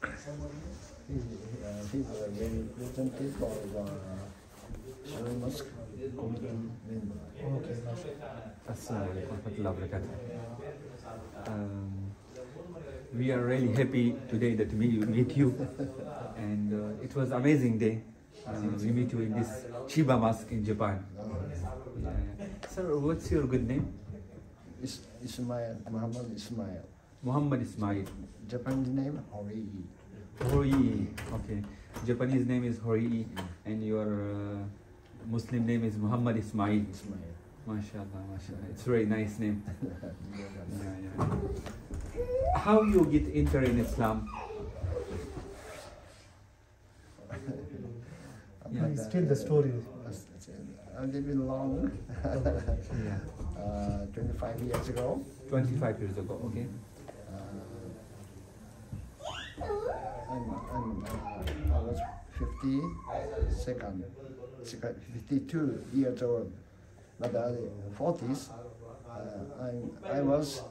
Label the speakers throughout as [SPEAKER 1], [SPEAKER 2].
[SPEAKER 1] He, uh, he's a very committee member.
[SPEAKER 2] Okay.
[SPEAKER 3] Um, we are really happy today that we meet you, and uh, it was amazing day. Uh, we meet you in this Chiba Mosque in Japan. Yeah. Sir, what's your good name?
[SPEAKER 1] Is, Ismail, Muhammad Ismail.
[SPEAKER 3] Muhammad Ismail.
[SPEAKER 1] Japanese name, Hori.
[SPEAKER 3] Horii. Okay. Japanese name is Horii, and your uh, Muslim name is Muhammad Ismail.
[SPEAKER 1] Ismail.
[SPEAKER 3] MashaAllah, MashaAllah. It's a very nice name. Yeah, yeah. How you get enter in Islam? Yeah.
[SPEAKER 2] Please tell the story.
[SPEAKER 1] I live in long,
[SPEAKER 3] Yeah.
[SPEAKER 1] uh, 25 years ago.
[SPEAKER 3] 25 years ago, okay?
[SPEAKER 1] I'm, I'm, uh, I was 50 second, second, 52 years old. But uh, 40s, uh, I, I was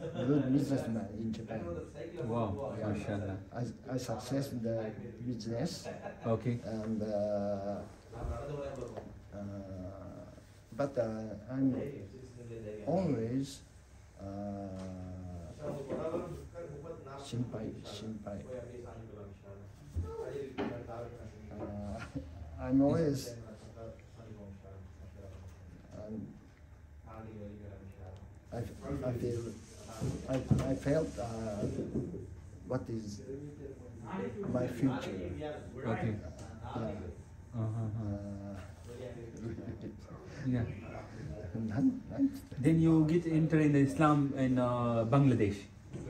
[SPEAKER 1] a good businessman in Japan.
[SPEAKER 3] Wow,
[SPEAKER 1] Yeah.
[SPEAKER 3] MashaAllah.
[SPEAKER 1] I, I success in the business
[SPEAKER 3] Okay.
[SPEAKER 1] and uh, uh, but uh, I'm always 心配心配 uh, I'm always um, I, I feel I, I felt uh, what is my future
[SPEAKER 3] Okay.
[SPEAKER 1] yeah.
[SPEAKER 3] Uh-huh.
[SPEAKER 1] uh,
[SPEAKER 3] Yeah.
[SPEAKER 1] none, none.
[SPEAKER 3] Then you get enter in Islam in uh, Bangladesh.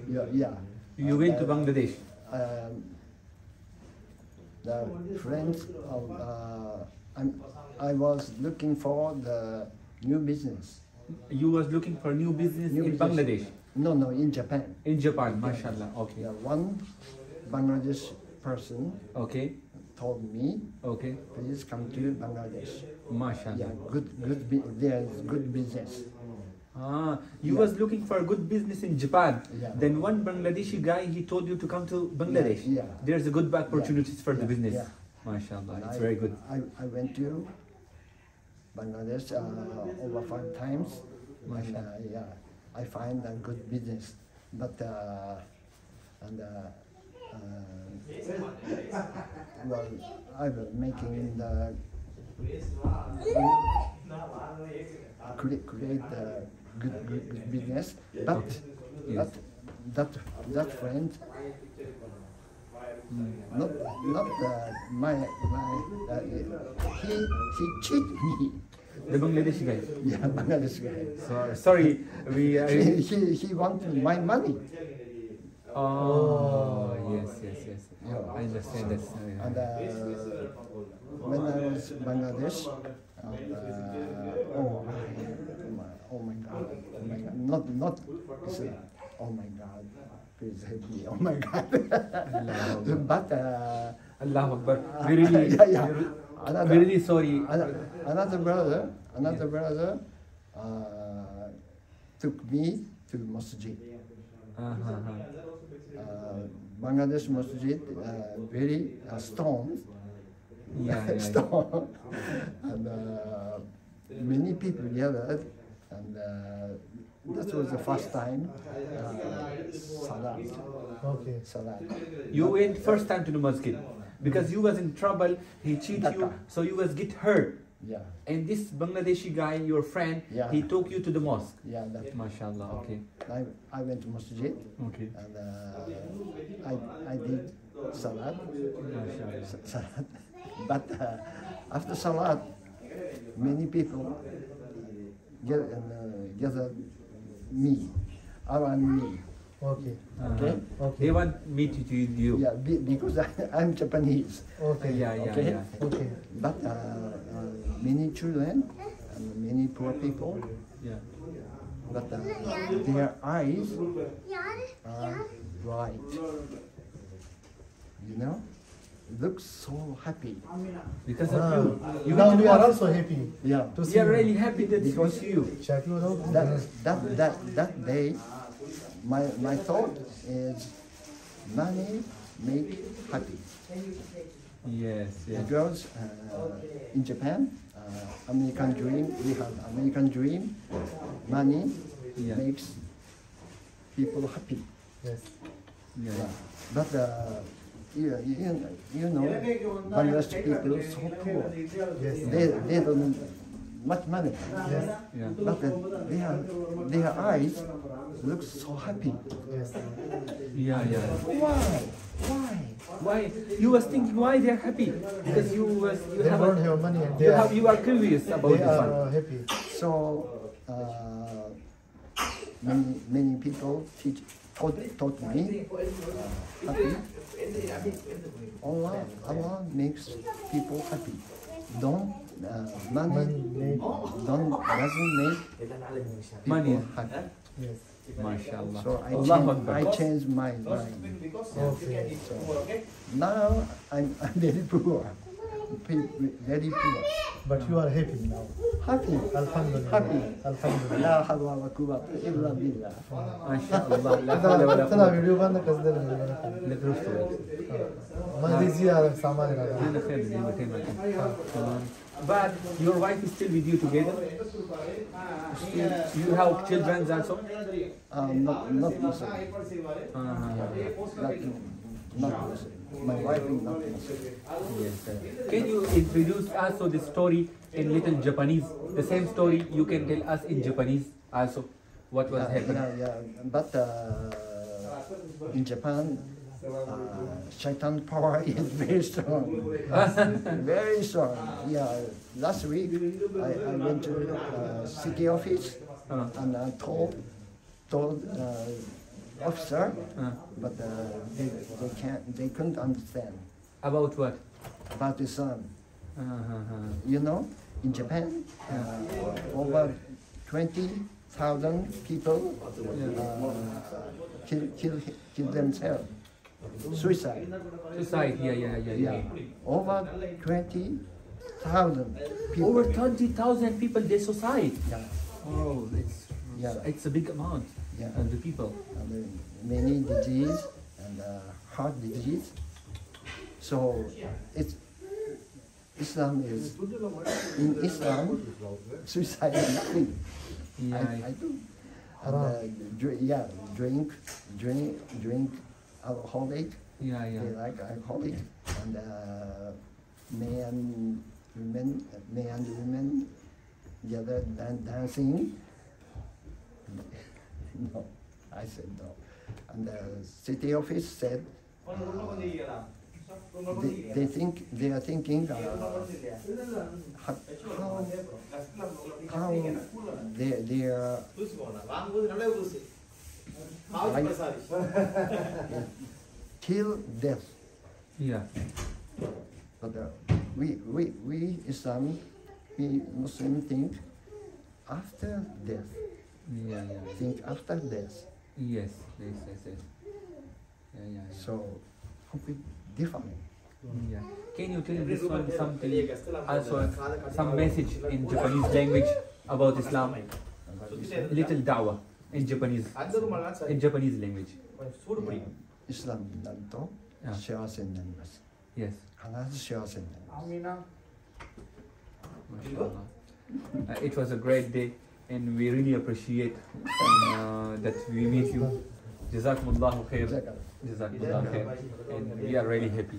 [SPEAKER 1] Yeah, yeah.
[SPEAKER 3] You went to Bangladesh.
[SPEAKER 1] Um, the friends of uh, I'm, I was looking for the new business.
[SPEAKER 3] You was looking for new business
[SPEAKER 1] New
[SPEAKER 3] in
[SPEAKER 1] business.
[SPEAKER 3] Bangladesh.
[SPEAKER 1] No, no, in Japan.
[SPEAKER 3] In Japan, mashallah. Okay.
[SPEAKER 1] Yeah, one Bangladesh person
[SPEAKER 3] Okay.
[SPEAKER 1] told me,
[SPEAKER 3] Okay.
[SPEAKER 1] please come to Bangladesh. Yeah, good, good. There is good business.
[SPEAKER 3] Ah, you
[SPEAKER 1] Yeah.
[SPEAKER 3] was looking for a good business in Japan.
[SPEAKER 1] Yeah.
[SPEAKER 3] Then one Bangladeshi guy he told you to come to Bangladesh.
[SPEAKER 1] Yeah, yeah.
[SPEAKER 3] There's a good opportunities for the business.
[SPEAKER 1] yeah.
[SPEAKER 3] Mashallah, it's
[SPEAKER 1] I-
[SPEAKER 3] very good.
[SPEAKER 1] I, I went to Bangladesh uh, over five times, and uh, yeah, I find a good business, but uh, and uh, uh, well, I was making the create create the good, good, good business, but
[SPEAKER 3] Yes.
[SPEAKER 1] that that that friend not not uh, my my uh, he he cheat me
[SPEAKER 3] The Bangladeshi guy.
[SPEAKER 1] yeah Bangladesh guy
[SPEAKER 3] So, sorry, we.
[SPEAKER 1] he,
[SPEAKER 3] Uh,
[SPEAKER 1] he he wanted my money
[SPEAKER 3] oh, yes, yes, yes.
[SPEAKER 1] Yeah.
[SPEAKER 3] I understand this.
[SPEAKER 1] and uh, when I was Bangladesh and, uh, oh my god oh my god not not say, oh my god please help me oh my god but uh,
[SPEAKER 3] Allah Akbar. We really,
[SPEAKER 1] yeah, yeah. Another-
[SPEAKER 3] we really sorry.
[SPEAKER 1] Ano- Another brother, another brother uh, took me to masjid.
[SPEAKER 3] Uh-huh.
[SPEAKER 1] Uh, Bangladesh masjid, uh, very uh, stone,
[SPEAKER 3] Yeah, yeah, yeah.
[SPEAKER 1] stone, and uh, many people gathered, and uh, that was the first time uh, salat,
[SPEAKER 2] Okay.
[SPEAKER 1] salat.
[SPEAKER 3] You went first time to the masjid because you was in trouble. He cheat you,
[SPEAKER 1] Dhaka.
[SPEAKER 3] so you was get hurt.
[SPEAKER 1] Yeah,
[SPEAKER 3] And this Bangladeshi guy, your friend,
[SPEAKER 1] Yeah.
[SPEAKER 3] he took you to the mosque.
[SPEAKER 1] yeah. That
[SPEAKER 3] Mashallah. Okay.
[SPEAKER 1] I, I went to masjid,
[SPEAKER 3] Okay.
[SPEAKER 1] and uh, I I did salat. Salat. But uh, after Salat, many people get, uh, gather me, around me.
[SPEAKER 2] Okay.
[SPEAKER 1] Okay?
[SPEAKER 2] Okay.
[SPEAKER 3] They want me to do you.
[SPEAKER 1] Yeah, be, because I, I'm Japanese.
[SPEAKER 2] Okay.
[SPEAKER 3] Yeah, yeah,
[SPEAKER 1] Okay.
[SPEAKER 3] yeah.
[SPEAKER 2] Okay.
[SPEAKER 1] But uh, uh, many children and many poor people,
[SPEAKER 3] Yeah.
[SPEAKER 1] but uh, their eyes are bright. You know? Look so happy.
[SPEAKER 3] Because of
[SPEAKER 2] Ah,
[SPEAKER 3] you. You
[SPEAKER 2] now we are
[SPEAKER 3] mosque.
[SPEAKER 2] also happy
[SPEAKER 1] Yeah.
[SPEAKER 2] to see
[SPEAKER 3] We are really happy that
[SPEAKER 1] Because-
[SPEAKER 3] you.
[SPEAKER 2] Check you out.
[SPEAKER 1] that that that that day my my thought is money make happy.
[SPEAKER 3] Yes, yes.
[SPEAKER 1] Because uh, in Japan, uh, American dream, we have American dream, money
[SPEAKER 3] Yeah.
[SPEAKER 1] makes people happy.
[SPEAKER 2] Yes.
[SPEAKER 3] Yeah.
[SPEAKER 1] But uh, you, you, you know, Bangladesh people so poor.
[SPEAKER 2] Yes.
[SPEAKER 1] They, they don't much money.
[SPEAKER 2] Yes.
[SPEAKER 3] Yeah.
[SPEAKER 1] But uh, their, their eyes look so happy.
[SPEAKER 2] Yes.
[SPEAKER 3] Yeah, yeah.
[SPEAKER 1] Why? Why?
[SPEAKER 3] Why? You was thinking why they are happy? Because you was you
[SPEAKER 2] They
[SPEAKER 3] have,
[SPEAKER 2] don't
[SPEAKER 3] a,
[SPEAKER 2] have money and they
[SPEAKER 3] you
[SPEAKER 2] are,
[SPEAKER 3] have you are curious about
[SPEAKER 2] they
[SPEAKER 3] this
[SPEAKER 2] are
[SPEAKER 3] one.
[SPEAKER 2] happy.
[SPEAKER 1] So uh, many many people teach taught, taught me happy. Allah Allah makes people happy. Don't uh, money
[SPEAKER 2] Money make-
[SPEAKER 1] don't doesn't make
[SPEAKER 3] Money.
[SPEAKER 1] people happy.
[SPEAKER 2] Yes.
[SPEAKER 3] MashaAllah.
[SPEAKER 1] So I
[SPEAKER 3] Allah
[SPEAKER 1] change,
[SPEAKER 3] Akbar.
[SPEAKER 1] I changed my mind.
[SPEAKER 2] Okay.
[SPEAKER 1] Now I'm, I'm very poor, Pe- very poor.
[SPEAKER 2] But you are happy now.
[SPEAKER 1] Happy.
[SPEAKER 2] Alhamdulillah.
[SPEAKER 1] Happy.
[SPEAKER 2] Alhamdulillah.
[SPEAKER 1] La hawla wa illa
[SPEAKER 3] billah. La hawla wa la video bana
[SPEAKER 2] kazdan ne durst Ma di
[SPEAKER 3] ziyarak samal gada. Ne khair di matay. But your wife is still with you together? Still, you have children also?
[SPEAKER 1] Um, not, not, not,
[SPEAKER 3] uh,
[SPEAKER 1] not, not, uh, not, not, not, not, not, my wife is not
[SPEAKER 3] yes. sir. Can you introduce us also the story in little Japanese? The same story you can tell us in Japanese also. What was
[SPEAKER 1] Yeah,
[SPEAKER 3] happening?
[SPEAKER 1] yeah, yeah. But uh, in Japan, uh, shaitan power is very strong. very strong. Yeah, last week I, I went to uh, city office
[SPEAKER 3] Uh,
[SPEAKER 1] and I told told uh, officer,
[SPEAKER 3] uh,
[SPEAKER 1] but uh, they, they can't they couldn't understand
[SPEAKER 3] about what?
[SPEAKER 1] about Islam.
[SPEAKER 3] Uh.
[SPEAKER 1] You know, in Japan, uh, over twenty thousand people uh, kill kill kill themselves. Suicide.
[SPEAKER 3] Suicide, yeah, yeah, yeah, yeah.
[SPEAKER 1] Yeah, over twenty thousand people.
[SPEAKER 3] Over 20,000 people they suicide.
[SPEAKER 1] Yeah,
[SPEAKER 3] Oh, it's,
[SPEAKER 1] Yeah.
[SPEAKER 3] it's a big amount
[SPEAKER 1] yeah.
[SPEAKER 3] of the people.
[SPEAKER 1] And, uh, many disease and uh, heart disease. So it's Islam is in Islam suicide is nothing.
[SPEAKER 3] Yeah,
[SPEAKER 1] I, I do. And, uh, dr- yeah, drink, drink, drink alcoholic.
[SPEAKER 3] yeah, yeah.
[SPEAKER 1] They like alcoholic. And uh, men, women, men and women dan- dancing. No, I said no. And the city office said they, they think they are thinking uh, how how, how they they are till death.
[SPEAKER 3] Yeah,
[SPEAKER 1] But uh, we we we Islam we Muslim think after death.
[SPEAKER 3] yeah, yeah.
[SPEAKER 1] Think after death.
[SPEAKER 3] Yes, yes, yes, yes. Yeah, yeah, yeah.
[SPEAKER 1] So completely different.
[SPEAKER 3] yeah. Can you tell this one something, also some message in Japanese language about Islam? Little dawah in Japanese, in Japanese language.
[SPEAKER 1] イスラムになると
[SPEAKER 3] あ
[SPEAKER 1] 幸せになります。
[SPEAKER 3] Yes.
[SPEAKER 1] 必ず幸せになります。
[SPEAKER 3] MashaAllah. Uh, it was a great day and we really appreciate and, uh, that we meet you. Jazakumullahu khair. Jazakumullahu khair. And we are really happy.